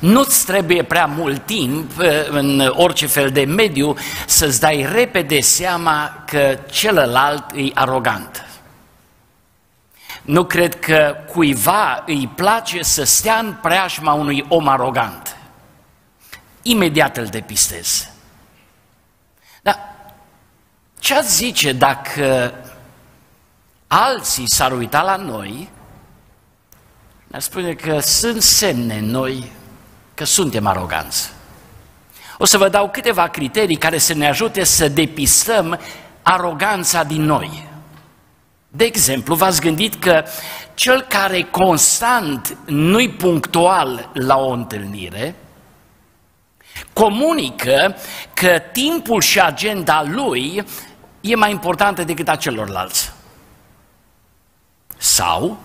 Nu-ți trebuie prea mult timp în orice fel de mediu să-ți dai repede seama că celălalt e arogant. Nu cred că cuiva îi place să stea în preajma unui om arogant. Imediat îl depistez. Dar ce ați zice dacă alții s-ar uita la noi, ne spune că sunt semne în noi că suntem aroganți. O să vă dau câteva criterii care să ne ajute să depistăm aroganța din noi. De exemplu, v-ați gândit că cel care constant nu-i punctual la o întâlnire, comunică că timpul și agenda lui e mai importantă decât a celorlalți. Sau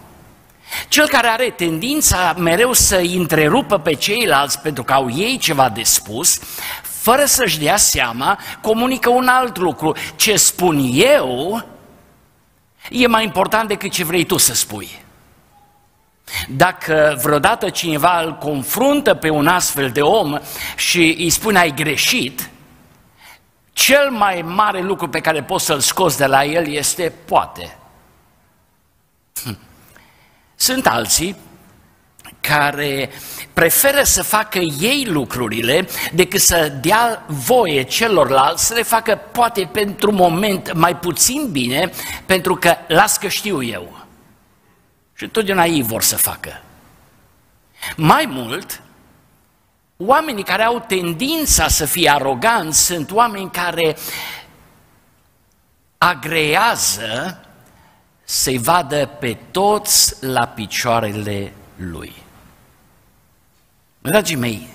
cel care are tendința mereu să întrerupă pe ceilalți pentru că au ei ceva de spus, fără să-și dea seama, comunică un alt lucru. Ce spun eu e mai important decât ce vrei tu să spui. Dacă vreodată cineva îl confruntă pe un astfel de om și îi spune ai greșit, cel mai mare lucru pe care poți să-l scoți de la el este poate. Hm. Sunt alții care preferă să facă ei lucrurile decât să dea voie celorlalți să le facă poate pentru un moment mai puțin bine, pentru că las că știu eu. Și întotdeauna ei vor să facă. Mai mult, oamenii care au tendința să fie aroganți sunt oameni care agrează să-i vadă pe toți la picioarele lui. Dragii mei,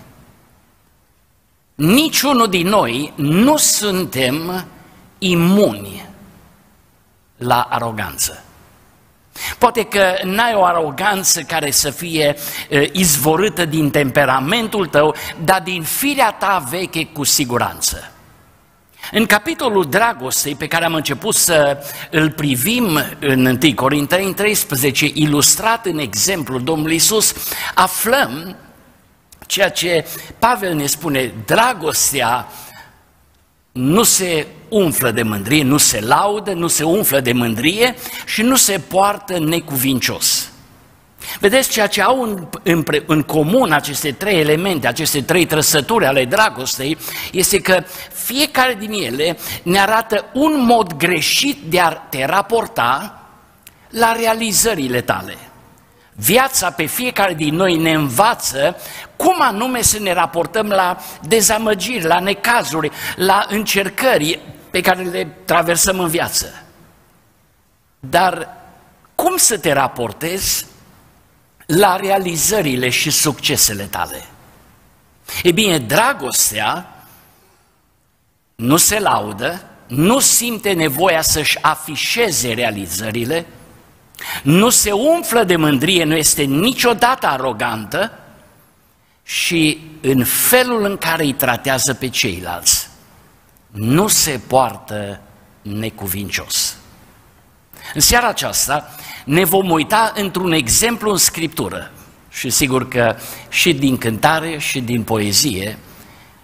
niciunul din noi nu suntem imuni la aroganță. Poate că n-ai o aroganță care să fie izvorâtă din temperamentul tău, dar din firea ta veche cu siguranță. În capitolul dragostei pe care am început să îl privim în 1 Corinteni 13, ilustrat în exemplul Domnului Isus, aflăm ceea ce Pavel ne spune, dragostea nu se umflă de mândrie, nu se laudă, nu se umflă de mândrie și nu se poartă necuvincios. Vedeți, ceea ce au în, în, în comun aceste trei elemente, aceste trei trăsături ale dragostei, este că fiecare din ele ne arată un mod greșit de a te raporta la realizările tale. Viața pe fiecare din noi ne învață cum anume să ne raportăm la dezamăgiri, la necazuri, la încercări pe care le traversăm în viață. Dar cum să te raportezi la realizările și succesele tale? E bine, dragostea nu se laudă, nu simte nevoia să-și afișeze realizările, nu se umflă de mândrie, nu este niciodată arogantă și în felul în care îi tratează pe ceilalți, nu se poartă necuvincios. În seara aceasta ne vom uita într-un exemplu în Scriptură și sigur că și din cântare și din poezie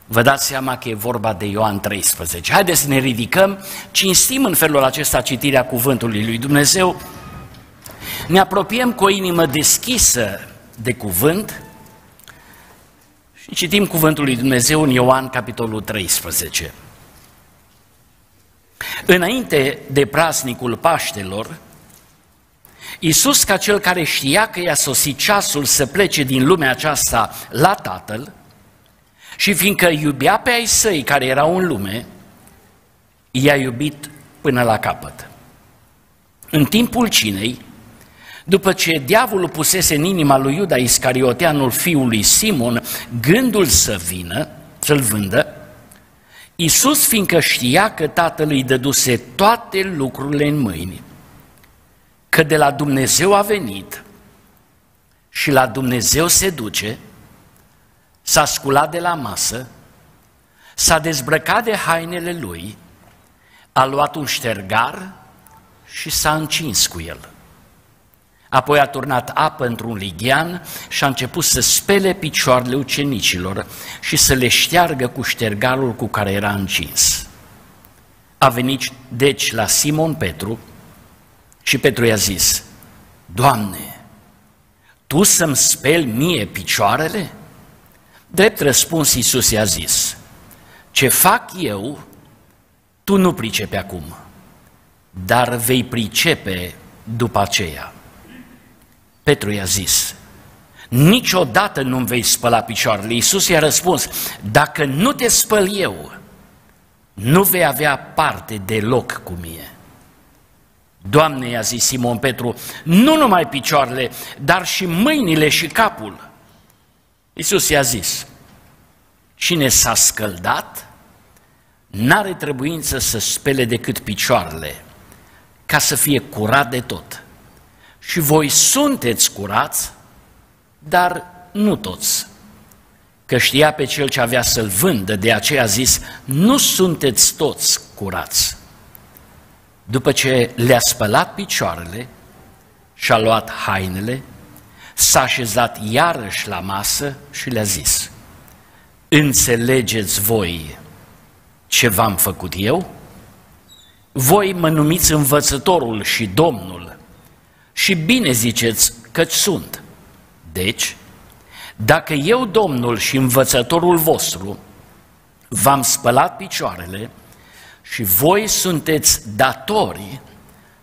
Vă dați seama că e vorba de Ioan 13. Haideți să ne ridicăm, cinstim în felul acesta citirea cuvântului lui Dumnezeu, ne apropiem cu o inimă deschisă de cuvânt și citim cuvântul lui Dumnezeu în Ioan, capitolul 13. Înainte de praznicul Paștelor, Iisus, ca cel care știa că i-a sosit ceasul să plece din lumea aceasta la Tatăl, și fiindcă iubea pe ai săi care erau în lume, i-a iubit până la capăt. În timpul cinei, după ce diavolul pusese în inima lui Iuda Iscarioteanul fiului Simon gândul să vină, să-l vândă, Iisus, fiindcă știa că tatăl îi dăduse toate lucrurile în mâini, că de la Dumnezeu a venit și la Dumnezeu se duce, s-a sculat de la masă, s-a dezbrăcat de hainele lui, a luat un ștergar și s-a încins cu el. Apoi a turnat apă într-un lighean și a început să spele picioarele ucenicilor și să le șteargă cu ștergarul cu care era încins. A venit deci la Simon Petru și Petru i-a zis, Doamne, Tu să-mi speli mie picioarele? Drept răspuns Iisus i-a zis, Ce fac eu, tu nu pricepi acum, dar vei pricepe după aceea. Petru i-a zis, niciodată nu vei spăla picioarele. Iisus i-a răspuns, dacă nu te spăl eu, nu vei avea parte deloc cu mine. Doamne, i-a zis Simon Petru, nu numai picioarele, dar și mâinile și capul. Iisus i-a zis, cine s-a scăldat, n-are trebuință să spele decât picioarele, ca să fie curat de tot. Și voi sunteți curați, dar nu toți. Că știa pe cel ce avea să-l vândă, de aceea a zis, nu sunteți toți curați. După ce le-a spălat picioarele și-a luat hainele, s-a așezat iarăși la masă și le-a zis, Înțelegeți voi ce v-am făcut eu? Voi mă numiți învățătorul și Domnul și bine ziceți că sunt. Deci, dacă eu, Domnul și învățătorul vostru, v-am spălat picioarele și voi sunteți datori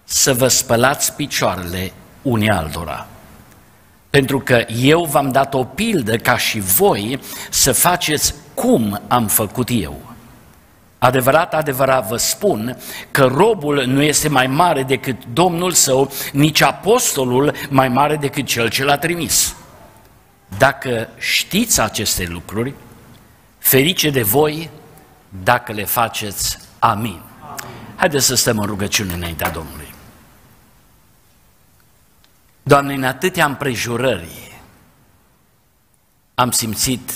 să vă spălați picioarele unii altora. Pentru că eu v-am dat o pildă ca și voi să faceți cum am făcut eu. Adevărat, adevărat vă spun că robul nu este mai mare decât Domnul său, nici apostolul mai mare decât cel ce l-a trimis. Dacă știți aceste lucruri, ferice de voi dacă le faceți. Amin. Haideți să stăm în rugăciune înaintea Domnului. Doamne, în atâtea împrejurări am simțit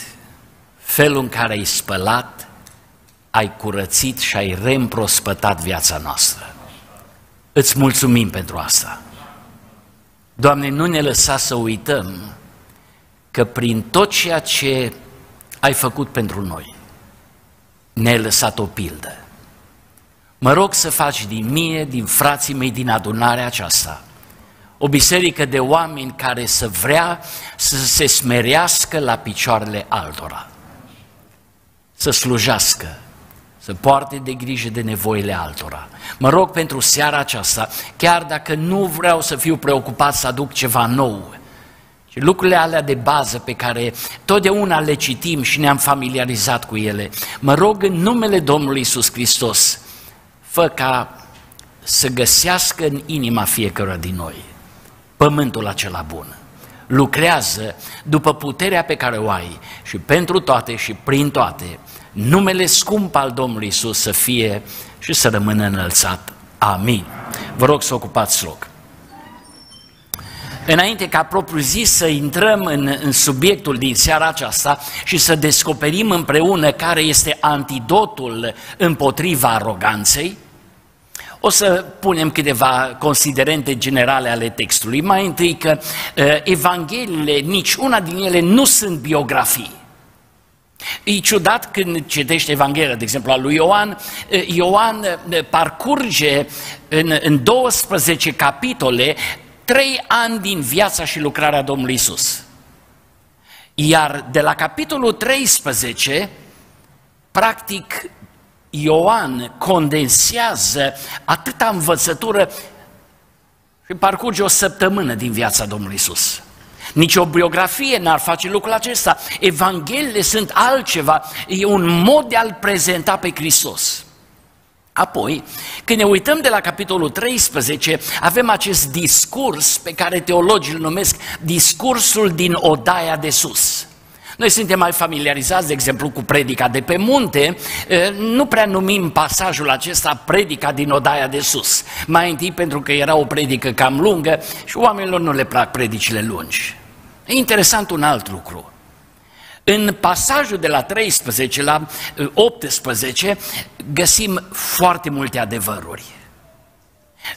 felul în care ai spălat, ai curățit și ai reîmprospătat viața noastră. Îți mulțumim pentru asta. Doamne, nu ne lăsa să uităm că prin tot ceea ce ai făcut pentru noi, ne-ai lăsat o pildă. Mă rog să faci din mie, din frații mei, din adunarea aceasta, o biserică de oameni care să vrea să se smerească la picioarele altora, să slujească, să poarte de grijă de nevoile altora. Mă rog pentru seara aceasta, chiar dacă nu vreau să fiu preocupat să aduc ceva nou, și lucrurile alea de bază pe care totdeauna le citim și ne-am familiarizat cu ele, mă rog în numele Domnului Isus Hristos, fă ca să găsească în inima fiecăruia din noi pământul acela bun. Lucrează după puterea pe care o ai și pentru toate și prin toate, numele scump al Domnului Isus să fie și să rămână înălțat. Amin. Vă rog să ocupați loc. Înainte ca propriu zis să intrăm în, în subiectul din seara aceasta și să descoperim împreună care este antidotul împotriva aroganței, o să punem câteva considerente generale ale textului. Mai întâi că uh, Evangheliile, nici una din ele nu sunt biografii. E ciudat când citești Evanghelia, de exemplu, a lui Ioan, uh, Ioan uh, parcurge în, în 12 capitole trei ani din viața și lucrarea Domnului Isus. Iar de la capitolul 13, practic, Ioan condensează atâta învățătură și parcurge o săptămână din viața Domnului Isus. Nici o biografie n-ar face lucrul acesta. Evangheliile sunt altceva, e un mod de a-L prezenta pe Hristos. Apoi, când ne uităm de la capitolul 13, avem acest discurs pe care teologii îl numesc discursul din odaia de sus. Noi suntem mai familiarizați, de exemplu, cu predica de pe munte, nu prea numim pasajul acesta predica din odaia de sus. Mai întâi pentru că era o predică cam lungă și oamenilor nu le plac predicile lungi. E interesant un alt lucru. În pasajul de la 13 la 18 găsim foarte multe adevăruri.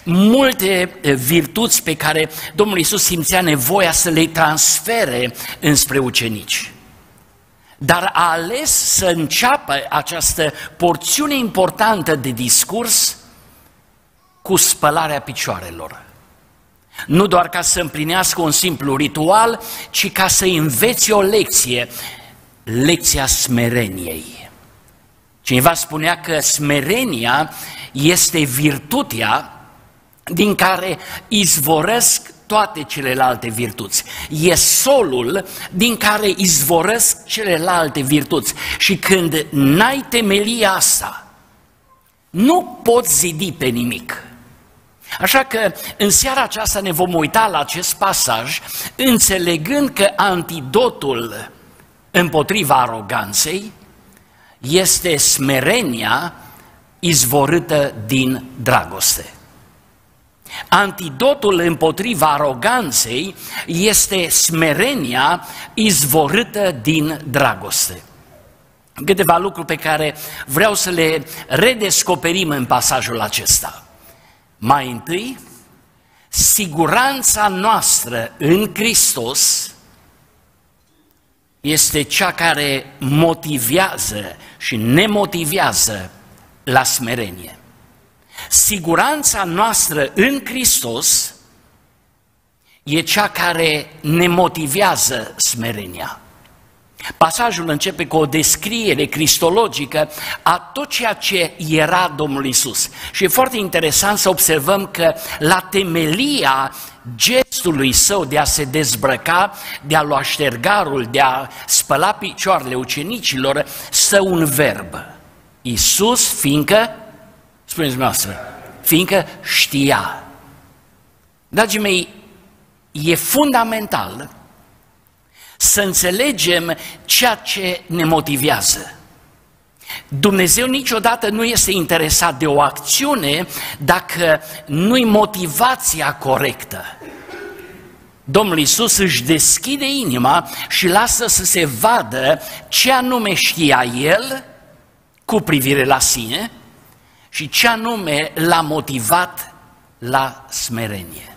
multe eh, virtuți pe care Domnul Isus simțea nevoia să le transfere înspre ucenici. Dar a ales să înceapă această porțiune importantă de discurs cu spălarea picioarelor. Nu doar ca să împlinească un simplu ritual, ci ca să înveți o lecție, lecția smereniei. Cineva spunea că smerenia este virtutea din care izvorăsc toate celelalte virtuți. E solul din care izvorăsc celelalte virtuți. Și când n-ai temelia asta, nu poți zidi pe nimic. Așa că în seara aceasta ne vom uita la acest pasaj, înțelegând că antidotul împotriva aroganței este smerenia izvorâtă din dragoste. Antidotul împotriva aroganței este smerenia izvorâtă din dragoste. Câteva lucruri pe care vreau să le redescoperim în pasajul acesta. Mai întâi, siguranța noastră în Hristos este cea care motivează și ne motivează la smerenie. Siguranța noastră în Hristos e cea care ne motivează smerenia. Pasajul începe cu o descriere cristologică a tot ceea ce era Domnul Isus. Și e foarte interesant să observăm că la temelia gestului său de a se dezbrăca, de a lua ștergarul, de a spăla picioarele ucenicilor, stă un verb. Isus, fiindcă, spuneți noastră, fiindcă știa. Dragii mei, e fundamental să înțelegem ceea ce ne motivează. Dumnezeu niciodată nu este interesat de o acțiune dacă nu-i motivația corectă. Domnul Isus își deschide inima și lasă să se vadă ce anume știa El cu privire la sine și ce anume l-a motivat la smerenie.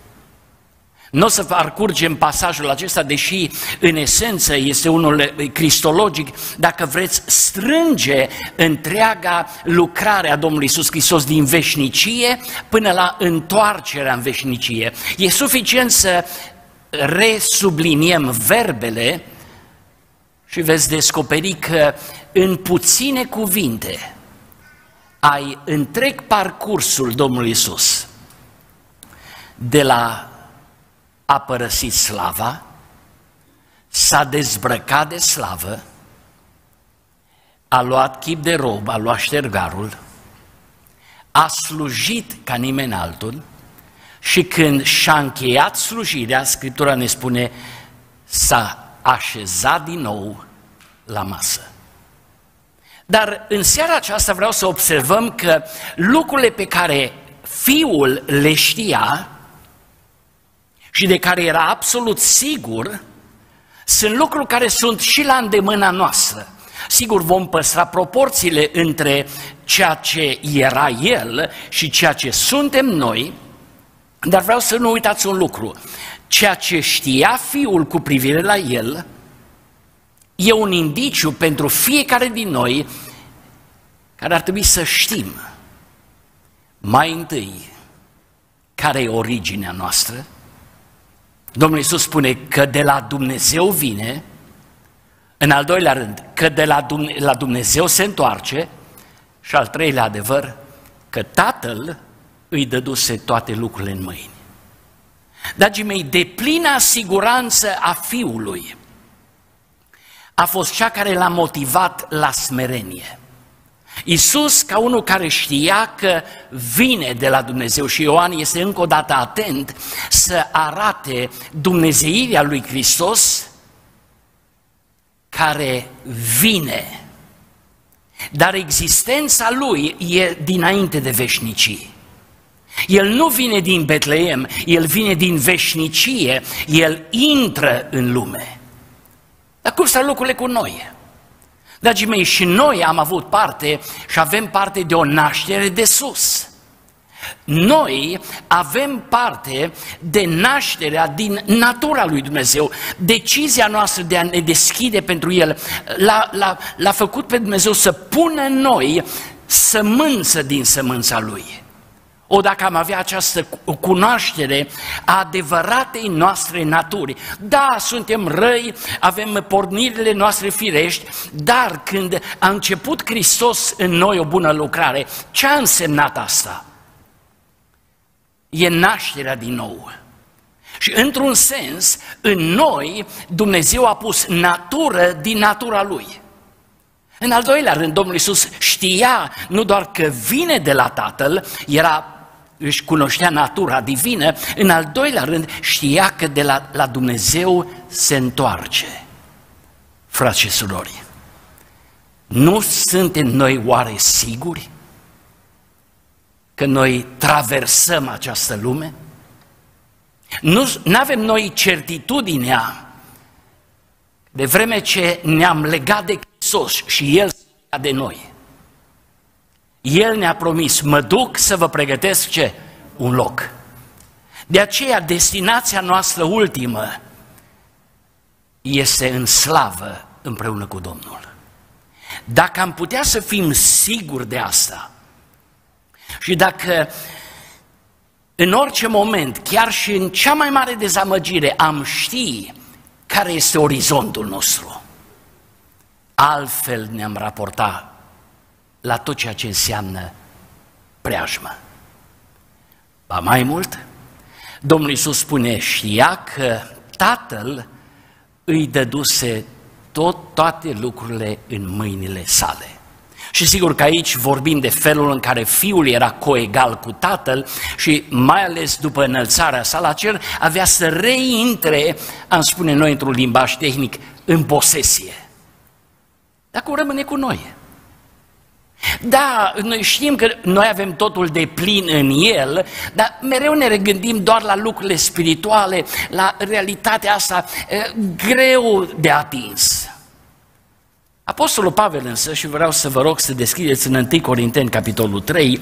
Nu o să parcurgem pasajul acesta, deși în esență este unul cristologic, dacă vreți, strânge întreaga lucrare a Domnului Isus Hristos din veșnicie până la întoarcerea în veșnicie. E suficient să resubliniem verbele și veți descoperi că în puține cuvinte ai întreg parcursul Domnului Isus de la a părăsit slava, s-a dezbrăcat de slavă, a luat chip de rob, a luat ștergarul, a slujit ca nimeni altul și când și-a încheiat slujirea, Scriptura ne spune, s-a așezat din nou la masă. Dar în seara aceasta vreau să observăm că lucrurile pe care fiul le știa, și de care era absolut sigur, sunt lucruri care sunt și la îndemâna noastră. Sigur, vom păstra proporțiile între ceea ce era El și ceea ce suntem noi, dar vreau să nu uitați un lucru. Ceea ce știa Fiul cu privire la El e un indiciu pentru fiecare din noi care ar trebui să știm mai întâi care e originea noastră, Domnul Iisus spune că de la Dumnezeu vine, în al doilea rând, că de la, la Dumnezeu se întoarce și al treilea adevăr, că Tatăl îi dăduse toate lucrurile în mâini. Dragii mei, de plină siguranță a Fiului a fost cea care l-a motivat la smerenie. Isus, ca unul care știa că vine de la Dumnezeu și Ioan este încă o dată atent să arate dumnezeirea lui Hristos care vine. Dar existența lui e dinainte de veșnicii. El nu vine din Betleem, el vine din veșnicie, el intră în lume. Dar cum stau lucrurile cu noi? Dragii mei, și noi am avut parte și avem parte de o naștere de sus. Noi avem parte de nașterea din natura lui Dumnezeu. Decizia noastră de a ne deschide pentru El l-a, l-a, l-a făcut pe Dumnezeu să pună în noi sămânță din sămânța Lui. O, dacă am avea această cunoaștere a adevăratei noastre naturi. Da, suntem răi, avem pornirile noastre firești, dar când a început Hristos în noi o bună lucrare, ce a însemnat asta? E nașterea din nou. Și într-un sens, în noi, Dumnezeu a pus natură din natura Lui. În al doilea rând, Domnul Iisus știa nu doar că vine de la Tatăl, era își cunoștea natura divină, în al doilea rând știa că de la, la Dumnezeu se întoarce. Frați și surori, nu suntem noi oare siguri că noi traversăm această lume? Nu avem noi certitudinea de vreme ce ne-am legat de Hristos și El se de noi el ne-a promis, mă duc să vă pregătesc ce? Un loc. De aceea, destinația noastră ultimă este în slavă împreună cu Domnul. Dacă am putea să fim siguri de asta și dacă în orice moment, chiar și în cea mai mare dezamăgire, am ști care este orizontul nostru, altfel ne-am raportat la tot ceea ce înseamnă preajmă. Ba mai mult, Domnul Iisus spune, știa că Tatăl îi dăduse tot, toate lucrurile în mâinile sale. Și sigur că aici vorbim de felul în care fiul era coegal cu tatăl și mai ales după înălțarea sa la cer, avea să reintre, am spune noi într-un limbaj tehnic, în posesie. Dar cum rămâne cu noi? Da, noi știm că noi avem totul de plin în El, dar mereu ne regândim doar la lucrurile spirituale, la realitatea asta greu de atins. Apostolul Pavel însă, și vreau să vă rog să deschideți în 1 Corinteni, capitolul 3,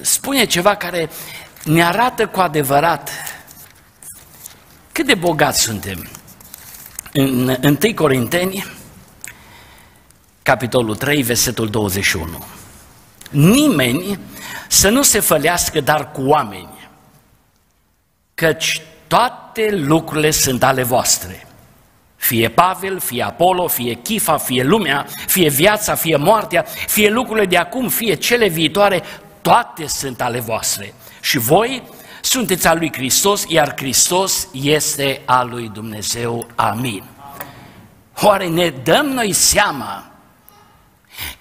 spune ceva care ne arată cu adevărat cât de bogați suntem. În 1 Corinteni, capitolul 3, versetul 21. Nimeni să nu se fălească dar cu oameni, căci toate lucrurile sunt ale voastre. Fie Pavel, fie Apollo, fie Chifa, fie lumea, fie viața, fie moartea, fie lucrurile de acum, fie cele viitoare, toate sunt ale voastre. Și voi sunteți al lui Hristos, iar Hristos este al lui Dumnezeu. Amin. Oare ne dăm noi seama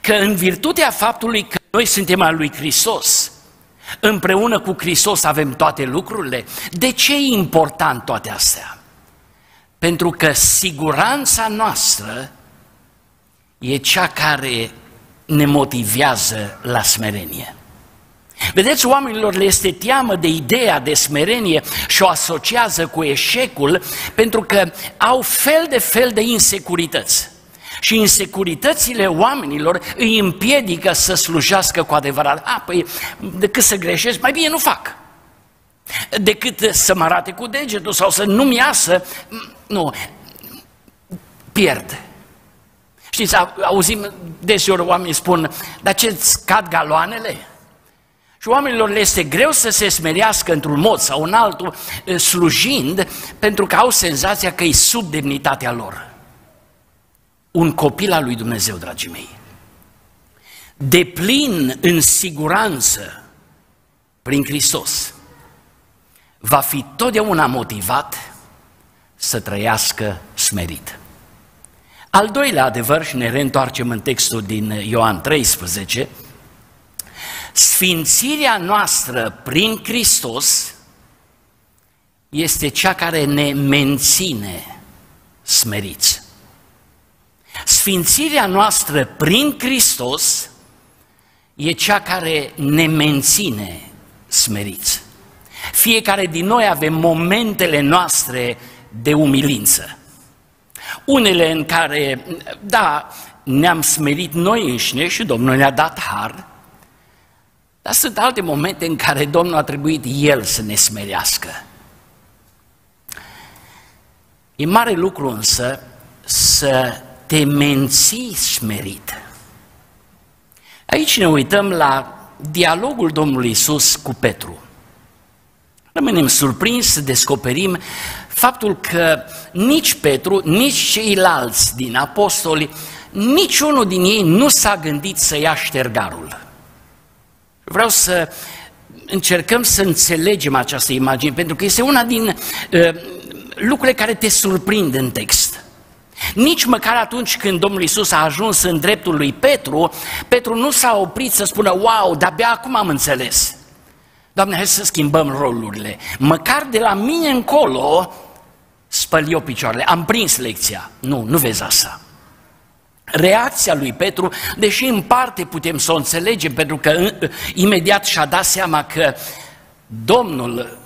că în virtutea faptului că noi suntem al lui Hristos, împreună cu Hristos avem toate lucrurile, de ce e important toate astea? Pentru că siguranța noastră e cea care ne motivează la smerenie. Vedeți, oamenilor le este teamă de ideea de smerenie și o asociază cu eșecul pentru că au fel de fel de insecurități. Și insecuritățile oamenilor îi împiedică să slujească cu adevărat. A, păi, decât să greșesc, mai bine nu fac. Decât să mă arate cu degetul sau să nu-mi iasă, nu, pierd. Știți, auzim deseori oamenii spun, dar ce scad galoanele? Și oamenilor le este greu să se smerească într-un mod sau în altul, slujind, pentru că au senzația că e sub demnitatea lor un copil al lui Dumnezeu, dragii mei. De plin în siguranță prin Hristos, va fi totdeauna motivat să trăiască smerit. Al doilea adevăr, și ne reîntoarcem în textul din Ioan 13, sfințirea noastră prin Hristos este cea care ne menține smeriți. Sfințirea noastră prin Hristos e cea care ne menține smeriți. Fiecare din noi avem momentele noastre de umilință. Unele în care, da, ne-am smerit noi înșine și Domnul ne-a dat har, Dar sunt alte momente în care Domnul a trebuit El să ne smerească. E mare lucru însă să te menții smerit. Aici ne uităm la dialogul Domnului Isus cu Petru. Rămânem surprinși să descoperim faptul că nici Petru, nici ceilalți din apostoli, niciunul din ei nu s-a gândit să ia ștergarul. Vreau să încercăm să înțelegem această imagine, pentru că este una din uh, lucrurile care te surprind în text. Nici măcar atunci când Domnul Isus a ajuns în dreptul lui Petru, Petru nu s-a oprit să spună, wow, de-abia acum am înțeles. Doamne, hai să schimbăm rolurile. Măcar de la mine încolo spăl eu picioarele. Am prins lecția. Nu, nu vezi asta. Reacția lui Petru, deși în parte putem să o înțelegem, pentru că imediat și-a dat seama că Domnul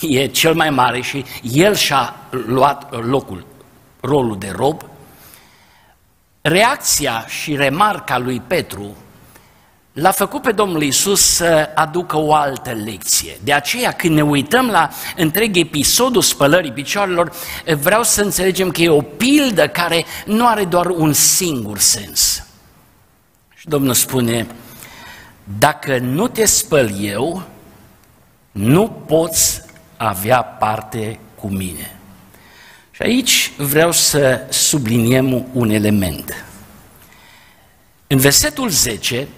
e cel mai mare și el și-a luat locul, rolul de rob, reacția și remarca lui Petru l-a făcut pe Domnul Isus să aducă o altă lecție. De aceea, când ne uităm la întreg episodul spălării picioarelor, vreau să înțelegem că e o pildă care nu are doar un singur sens. Și Domnul spune, dacă nu te spăl eu, nu poți avea parte cu mine. Și aici vreau să subliniem un element. În versetul 10,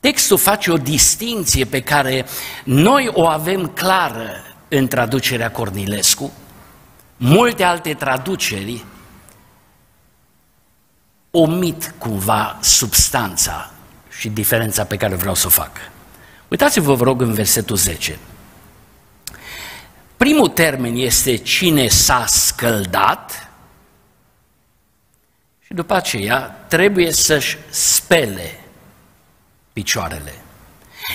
Textul face o distinție pe care noi o avem clară în traducerea Cornilescu, multe alte traduceri omit cumva substanța și diferența pe care vreau să o fac. Uitați-vă, vă rog, în versetul 10. Primul termen este cine s-a scăldat și după aceea trebuie să-și spele picioarele.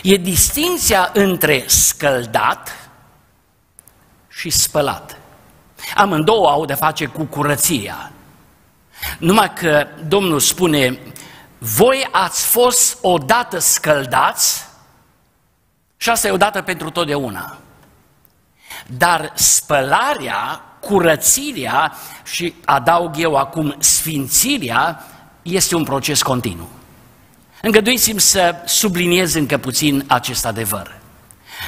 E distinția între scăldat și spălat. Amândouă au de face cu curăția. Numai că Domnul spune, voi ați fost odată scăldați și asta e odată pentru totdeauna. Dar spălarea, curățirea și adaug eu acum sfințirea este un proces continuu. Îngăduiți-mi să subliniez încă puțin acest adevăr.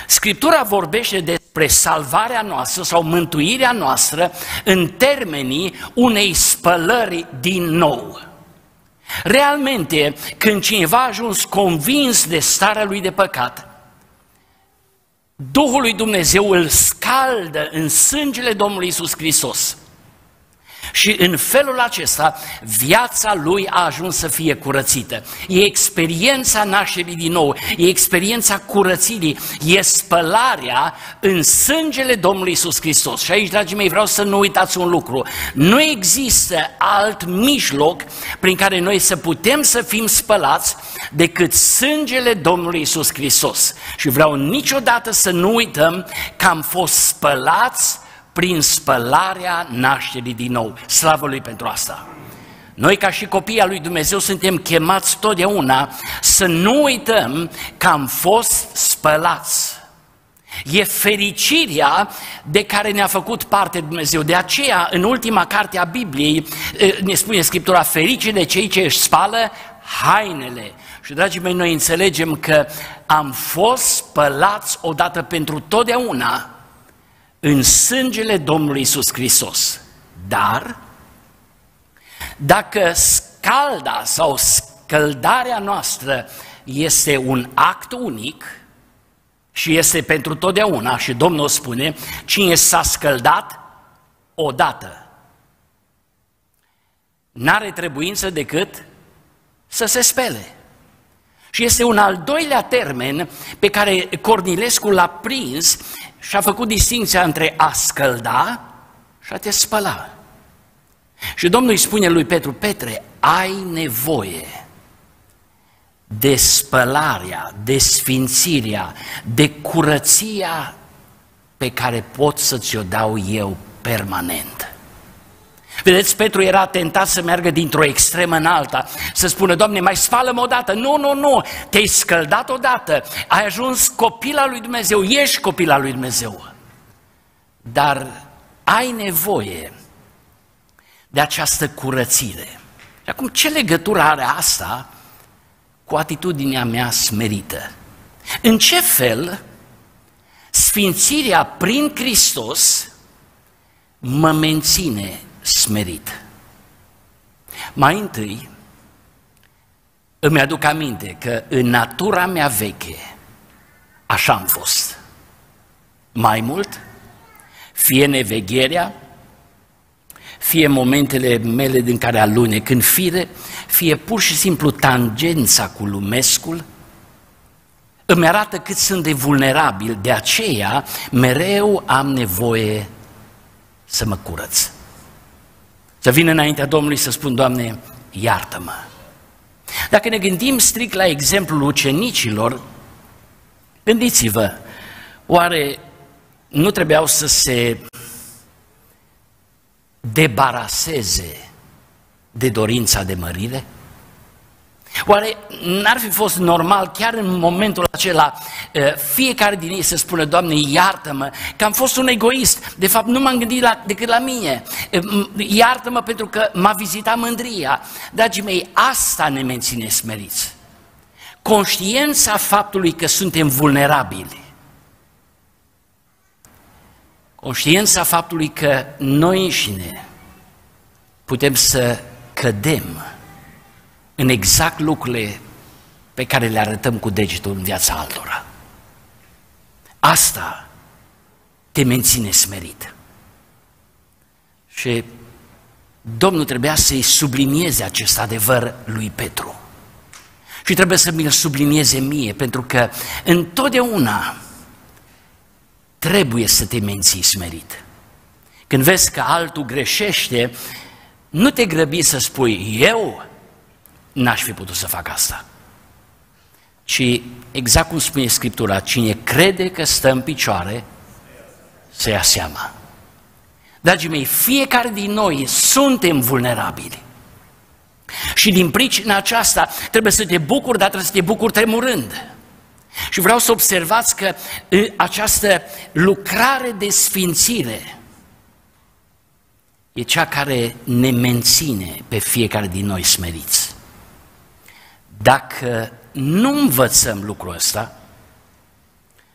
Scriptura vorbește despre salvarea noastră sau mântuirea noastră în termenii unei spălări din nou. Realmente, când cineva a ajuns convins de starea lui de păcat, Duhul lui Dumnezeu îl scaldă în sângele Domnului Isus Hristos. Și în felul acesta, viața lui a ajuns să fie curățită. E experiența nașterii din nou, e experiența curățirii, e spălarea în sângele Domnului Isus Hristos. Și aici, dragii mei, vreau să nu uitați un lucru. Nu există alt mijloc prin care noi să putem să fim spălați decât sângele Domnului Isus Hristos. Și vreau niciodată să nu uităm că am fost spălați prin spălarea nașterii din nou. Slavă Lui pentru asta! Noi, ca și copii al lui Dumnezeu, suntem chemați totdeauna să nu uităm că am fost spălați. E fericirea de care ne-a făcut parte Dumnezeu. De aceea, în ultima carte a Bibliei, ne spune Scriptura, ferice de cei ce își spală hainele. Și, dragii mei, noi înțelegem că am fost spălați odată pentru totdeauna în sângele Domnului Isus Hristos. Dar, dacă scalda sau scăldarea noastră este un act unic și este pentru totdeauna și Domnul spune, cine s-a scăldat odată, n-are trebuință decât să se spele. Și este un al doilea termen pe care Cornilescu l-a prins și a făcut distinția între a scălda și a te spăla. Și Domnul îi spune lui Petru, Petre, ai nevoie de spălarea, de sfințirea, de curăția pe care pot să ți-o dau eu permanent. Vedeți, Petru era tentat să meargă dintr-o extremă în alta, să spună, Doamne, mai spală-mă odată. Nu, nu, nu, te-ai scăldat odată, ai ajuns copil al lui Dumnezeu, ești copil al lui Dumnezeu. Dar ai nevoie de această curățire. Și acum, ce legătură are asta cu atitudinea mea smerită? În ce fel sfințirea prin Hristos mă menține smerit? Mai întâi, îmi aduc aminte că în natura mea veche, așa am fost. Mai mult, fie nevegherea, fie momentele mele din care alunec în fire, fie pur și simplu tangența cu lumescul, îmi arată cât sunt de vulnerabil, de aceea mereu am nevoie să mă curăț. Să vin înaintea Domnului să spun, Doamne, iartă-mă. Dacă ne gândim strict la exemplul ucenicilor, gândiți-vă, oare nu trebuiau să se debaraseze de dorința de mărire? Oare n-ar fi fost normal chiar în momentul acela fiecare din ei să spună, Doamne, iartă-mă, că am fost un egoist, de fapt nu m-am gândit la, decât la mine, iartă-mă pentru că m-a vizitat mândria. Dragii mei, asta ne menține smeriți. Conștiența faptului că suntem vulnerabili Conștiința faptului că noi înșine putem să cădem în exact lucrurile pe care le arătăm cu degetul în viața altora. Asta te menține smerit. Și Domnul trebuia să-i sublinieze acest adevăr lui Petru. Și trebuie să mi-l sublinieze mie, pentru că întotdeauna trebuie să te menții smerit. Când vezi că altul greșește, nu te grăbi să spui, eu n-aș fi putut să fac asta. Ci, exact cum spune Scriptura, cine crede că stă în picioare, să ia seama. Dragii mei, fiecare din noi suntem vulnerabili. Și din pricina aceasta trebuie să te bucuri, dar trebuie să te bucuri tremurând. Și vreau să observați că această lucrare de sfințire e cea care ne menține pe fiecare din noi smeriți. Dacă nu învățăm lucrul ăsta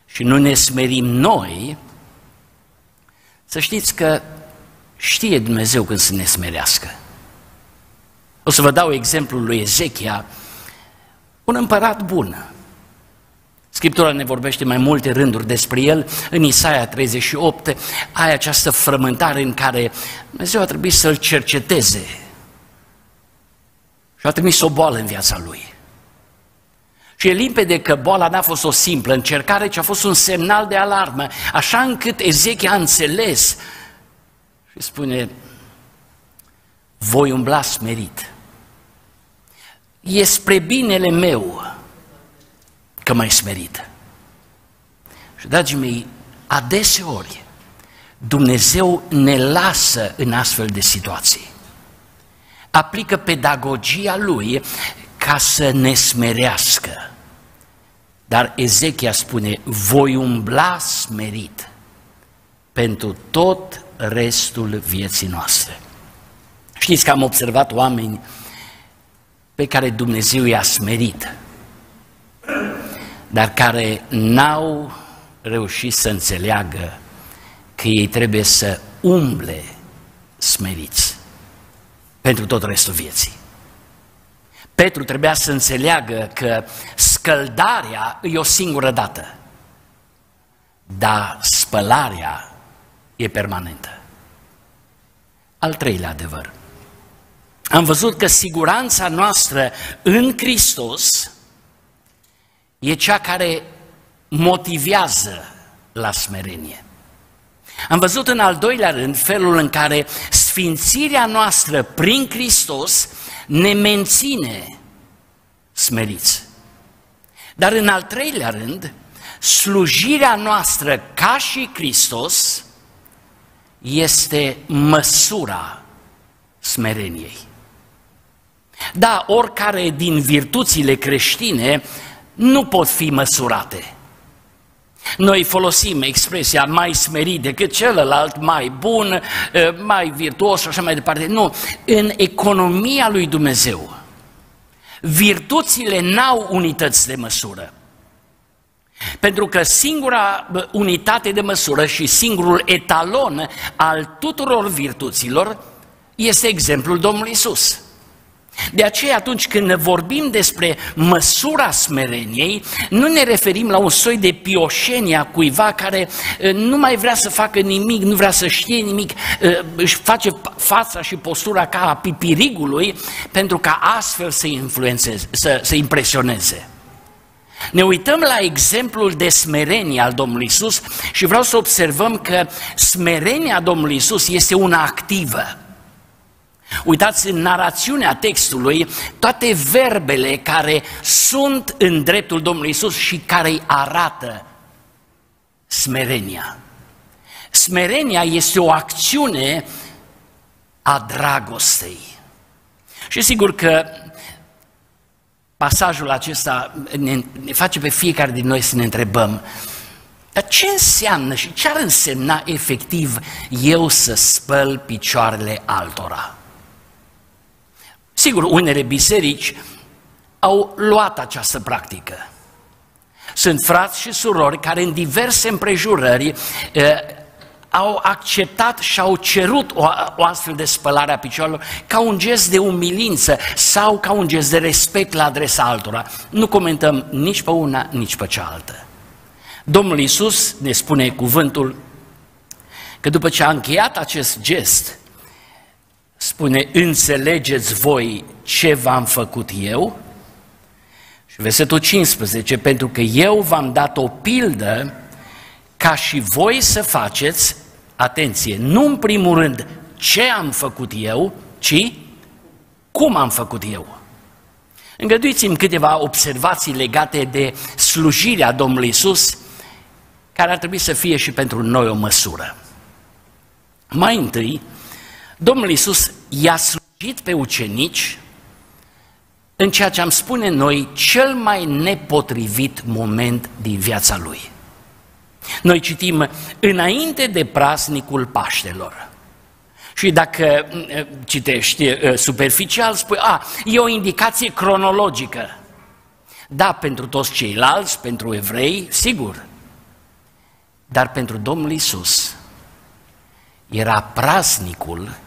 și nu ne smerim noi, să știți că știe Dumnezeu când să ne smerească. O să vă dau exemplul lui Ezechia, un împărat bun, Scriptura ne vorbește mai multe rânduri despre el. În Isaia 38 ai această frământare în care Dumnezeu a trebuit să-l cerceteze și a trimis o boală în viața lui. Și e limpede că boala n-a fost o simplă încercare, ci a fost un semnal de alarmă, așa încât Ezechia a înțeles și spune, voi umbla smerit. E spre binele meu că mai smerit. Și, dragii mei, adeseori Dumnezeu ne lasă în astfel de situații. Aplică pedagogia Lui ca să ne smerească. Dar Ezechia spune, voi umbla smerit pentru tot restul vieții noastre. Știți că am observat oameni pe care Dumnezeu i-a smerit dar care n-au reușit să înțeleagă că ei trebuie să umble smeriți pentru tot restul vieții. Petru trebuia să înțeleagă că scăldarea e o singură dată, dar spălarea e permanentă. Al treilea adevăr. Am văzut că siguranța noastră în Hristos e cea care motivează la smerenie. Am văzut în al doilea rând felul în care sfințirea noastră prin Hristos ne menține smeriți. Dar în al treilea rând, slujirea noastră ca și Hristos este măsura smereniei. Da, oricare din virtuțile creștine nu pot fi măsurate. Noi folosim expresia mai smerit decât celălalt, mai bun, eh, mai virtuos și așa mai departe. Nu, în economia lui Dumnezeu, virtuțile n-au unități de măsură. Pentru că singura unitate de măsură și singurul etalon al tuturor virtuților este exemplul Domnului Isus. De aceea atunci când ne vorbim despre măsura smereniei, nu ne referim la un soi de pioșenie a cuiva care nu mai vrea să facă nimic, nu vrea să știe nimic, își face fața și postura ca a pipirigului pentru ca astfel să influențeze, să, să impresioneze. Ne uităm la exemplul de smerenie al Domnului Isus și vreau să observăm că smerenia Domnului Isus este una activă. Uitați în narațiunea textului toate verbele care sunt în dreptul Domnului Isus și care îi arată smerenia. Smerenia este o acțiune a dragostei. Și sigur că pasajul acesta ne, ne face pe fiecare din noi să ne întrebăm dar ce înseamnă și ce ar însemna efectiv eu să spăl picioarele altora? Sigur, unele biserici au luat această practică. Sunt frați și surori care în diverse împrejurări au acceptat și au cerut o, o astfel de spălare a picioarelor ca un gest de umilință sau ca un gest de respect la adresa altora. Nu comentăm nici pe una, nici pe cealaltă. Domnul Iisus ne spune cuvântul că după ce a încheiat acest gest, spune, înțelegeți voi ce v-am făcut eu? Și versetul 15, pentru că eu v-am dat o pildă ca și voi să faceți atenție, nu în primul rând ce am făcut eu, ci cum am făcut eu. Îngăduiți-mi câteva observații legate de slujirea Domnului Isus, care ar trebui să fie și pentru noi o măsură. Mai întâi, Domnul Isus i-a slujit pe ucenici în ceea ce am spune noi cel mai nepotrivit moment din viața lui. Noi citim înainte de praznicul Paștelor. Și dacă mm, citești superficial, spui, a, e o indicație cronologică. Da, pentru toți ceilalți, pentru evrei, sigur. Dar pentru Domnul Isus era praznicul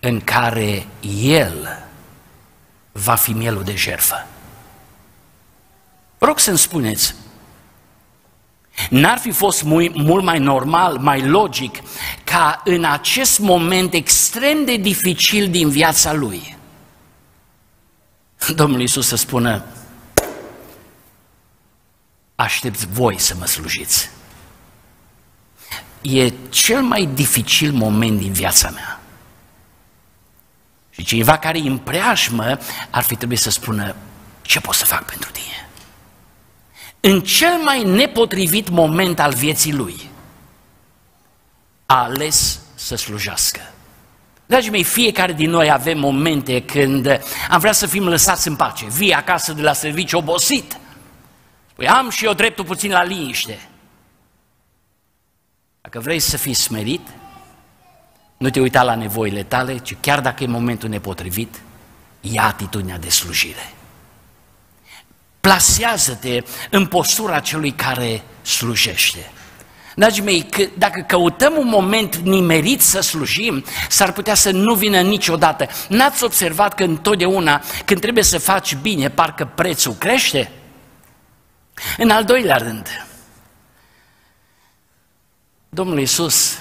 în care El va fi mielul de jerfă. Rog să-mi spuneți, N-ar fi fost mult mai normal, mai logic, ca în acest moment extrem de dificil din viața lui, Domnul Iisus să spună, aștepți voi să mă slujiți. E cel mai dificil moment din viața mea. Și cineva care îi în preajmă ar fi trebuit să spună, ce pot să fac pentru tine? în cel mai nepotrivit moment al vieții lui, a ales să slujească. Dragii mei, fiecare din noi avem momente când am vrea să fim lăsați în pace. Vii acasă de la serviciu obosit. Păi am și eu dreptul puțin la liniște. Dacă vrei să fii smerit, nu te uita la nevoile tale, ci chiar dacă e momentul nepotrivit, ia atitudinea de slujire. Plasează-te în postura celui care slujește. Dragii mei, că dacă căutăm un moment nimerit să slujim, s-ar putea să nu vină niciodată. N-ați observat că întotdeauna, când trebuie să faci bine, parcă prețul crește? În al doilea rând, Domnul Iisus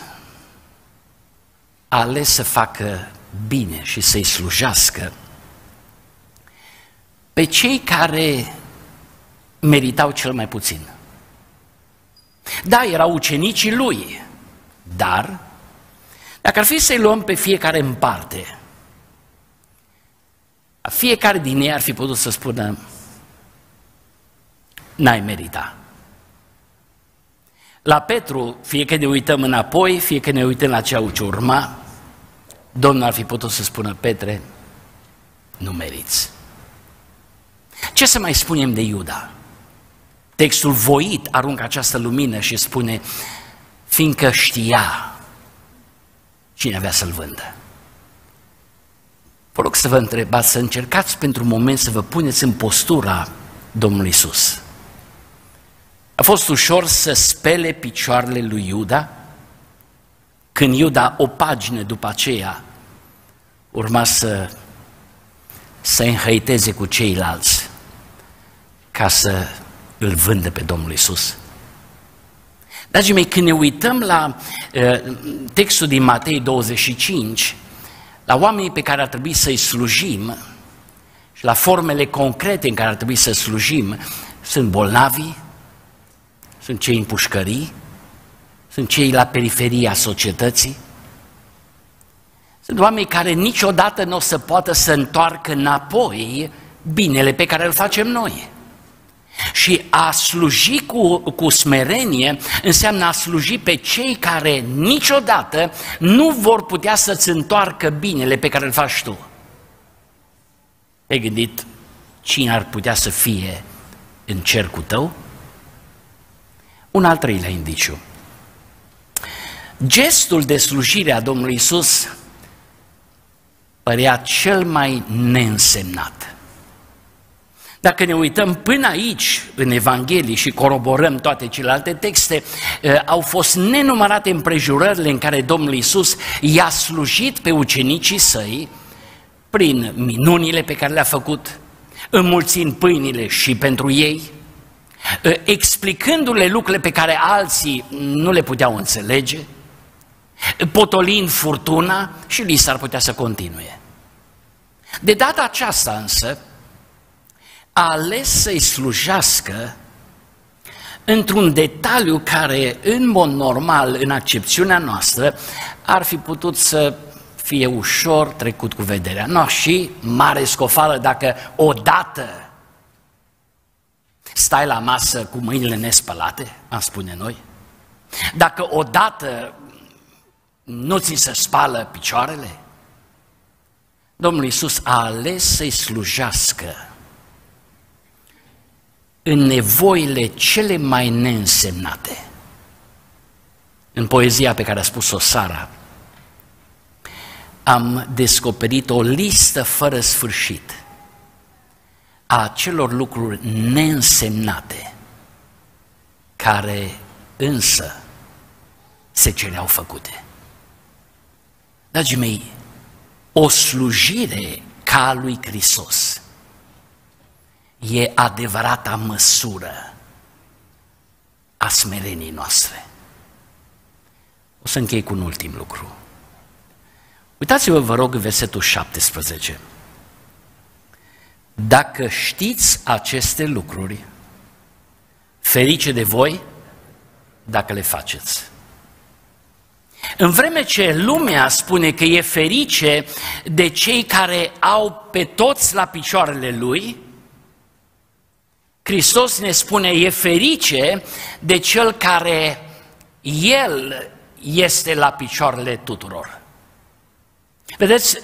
a ales să facă bine și să-i slujească pe cei care meritau cel mai puțin. Da, erau ucenicii lui, dar dacă ar fi să-i luăm pe fiecare în parte, fiecare din ei ar fi putut să spună n-ai merita. La Petru, fie că ne uităm înapoi, fie că ne uităm la ceea ce urma, Domnul ar fi putut să spună, Petre, nu meriți. Ce să mai spunem de Iuda? Textul voit aruncă această lumină și spune, fiindcă știa cine avea să-l vândă. Vă rog să vă întrebați, să încercați pentru un moment să vă puneți în postura Domnului Isus. A fost ușor să spele picioarele lui Iuda, când Iuda, o pagină după aceea, urma să se înhăiteze cu ceilalți ca să îl vândă pe Domnul Isus. Dragii mei, când ne uităm la uh, textul din Matei 25, la oamenii pe care ar trebui să-i slujim și la formele concrete în care ar trebui să slujim, sunt bolnavi, sunt cei în pușcării, sunt cei la periferia societății, sunt oameni care niciodată nu o să poată să întoarcă înapoi binele pe care îl facem noi. Și a sluji cu, cu smerenie înseamnă a sluji pe cei care niciodată nu vor putea să-ți întoarcă binele pe care îl faci tu. Ai gândit cine ar putea să fie în cercul tău? Un al treilea indiciu. Gestul de slujire a Domnului Isus părea cel mai neînsemnat. Dacă ne uităm până aici în Evanghelii și coroborăm toate celelalte texte, eh, au fost nenumărate împrejurările în care Domnul Isus i-a slujit pe ucenicii săi prin minunile pe care le-a făcut, înmulțind pâinile și pentru ei, eh, explicându-le lucrurile pe care alții nu le puteau înțelege, potolind furtuna și li s-ar putea să continue. De data aceasta însă, a ales să-i slujească într-un detaliu care, în mod normal, în accepțiunea noastră, ar fi putut să fie ușor trecut cu vederea. No, și mare scofală dacă odată stai la masă cu mâinile nespălate, am spune noi, dacă odată nu ți se spală picioarele, Domnul Iisus a ales să-i slujească în nevoile cele mai neînsemnate. În poezia pe care a spus-o Sara, am descoperit o listă fără sfârșit a acelor lucruri neînsemnate care însă se cereau făcute. Dragii mei, o slujire ca a lui Hristos e adevărata măsură a smerenii noastre. O să închei cu un ultim lucru. Uitați-vă, vă rog, versetul 17. Dacă știți aceste lucruri, ferice de voi dacă le faceți. În vreme ce lumea spune că e ferice de cei care au pe toți la picioarele lui, Hristos ne spune e ferice de cel care El este la picioarele tuturor. Vedeți,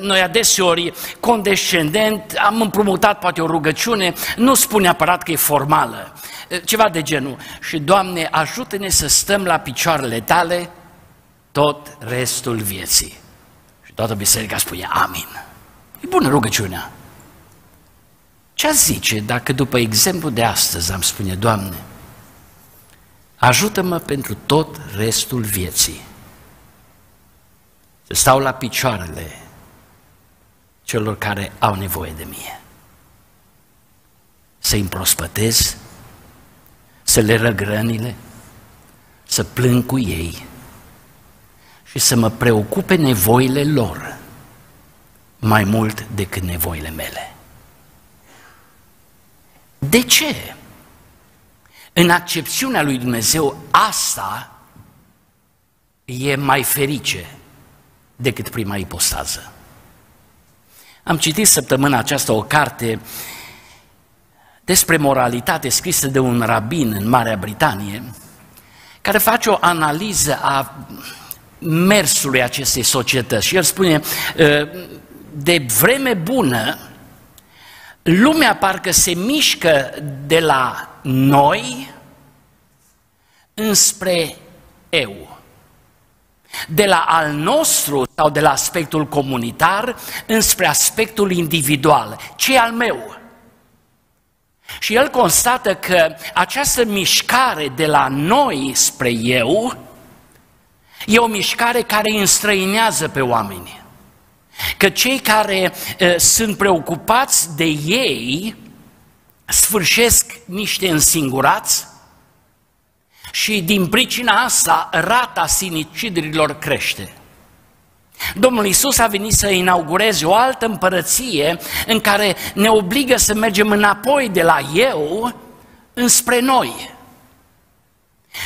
noi adeseori, condescendent, am împrumutat poate o rugăciune, nu spune neapărat că e formală, ceva de genul. Și, Doamne, ajută-ne să stăm la picioarele Tale tot restul vieții. Și toată biserica spune amin. E bună rugăciunea. Ce zice dacă după exemplu de astăzi am spune, Doamne, ajută-mă pentru tot restul vieții să stau la picioarele celor care au nevoie de mine. Să-i împrospătez, să le răgrănile, să plâng cu ei și să mă preocupe nevoile lor mai mult decât nevoile mele. De ce? În accepțiunea lui Dumnezeu, asta e mai ferice decât prima ipostază. Am citit săptămâna aceasta o carte despre moralitate scrisă de un rabin în Marea Britanie, care face o analiză a mersului acestei societăți. Și el spune, ă, de vreme bună, lumea parcă se mișcă de la noi înspre eu. De la al nostru sau de la aspectul comunitar înspre aspectul individual. Ce al meu? Și el constată că această mișcare de la noi spre eu e o mișcare care îi înstrăinează pe oameni. Că cei care uh, sunt preocupați de ei sfârșesc niște însingurați și din pricina asta rata sinicidrilor crește. Domnul Isus a venit să inaugureze o altă împărăție în care ne obligă să mergem înapoi de la eu înspre noi.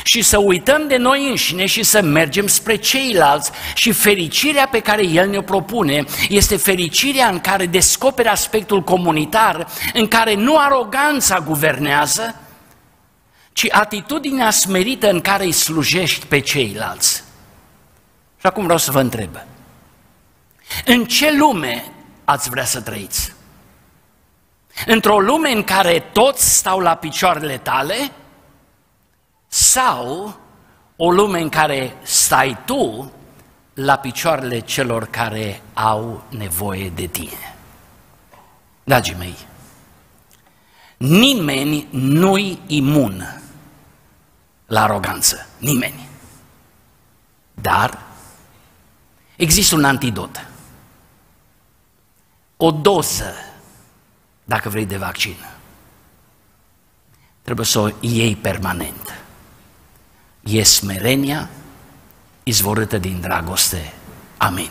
Și să uităm de noi înșine și să mergem spre ceilalți. Și fericirea pe care El ne-o propune este fericirea în care descoperi aspectul comunitar, în care nu aroganța guvernează, ci atitudinea smerită în care îi slujești pe ceilalți. Și acum vreau să vă întreb. În ce lume ați vrea să trăiți? Într-o lume în care toți stau la picioarele tale sau o lume în care stai tu la picioarele celor care au nevoie de tine? Dragii mei, nimeni nu-i imun la aroganță. Nimeni. Dar există un antidot o doză, dacă vrei, de vaccin. Trebuie să o iei permanent. E smerenia izvorâtă din dragoste. Amin.